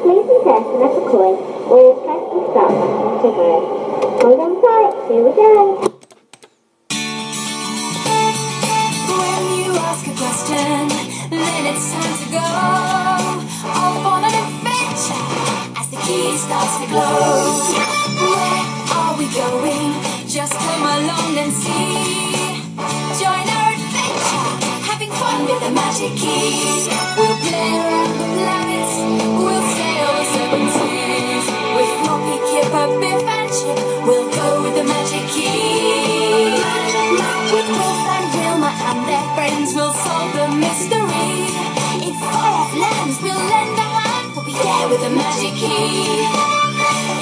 fasten up a coin or press the button to go. Hold on tight, here we go. When you ask a question, then it's time to go off on an adventure as the key starts to glow. Where are we going? Just come along and see. Join our adventure, having fun with the magic key. With Wilf and Wilma and their friends, we'll solve the mystery. In off lands, we'll lend a hand. We'll be there with the magic key.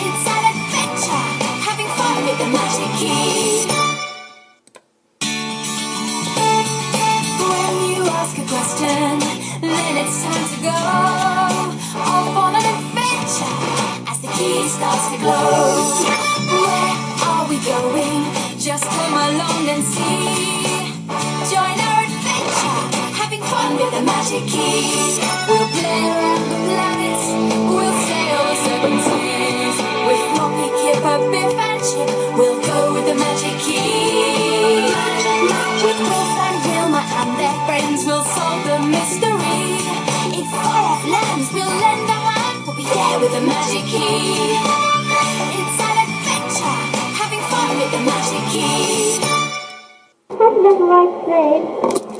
It's an adventure, having fun with the magic key. When you ask a question, then it's time to go off on an adventure as the key starts to glow. Where are we going? Just come along and see. The magic key. We'll play around the planets, we'll sail the seven seas. With Floppy, Kipper, Biff, and Chip, we'll go with the magic key. With Wilf and Wilma and their friends, we'll solve the mystery. In far off lands, we'll lend a hand. We'll be there with the magic key. It's an adventure, having fun with the magic key. Have another ice cream.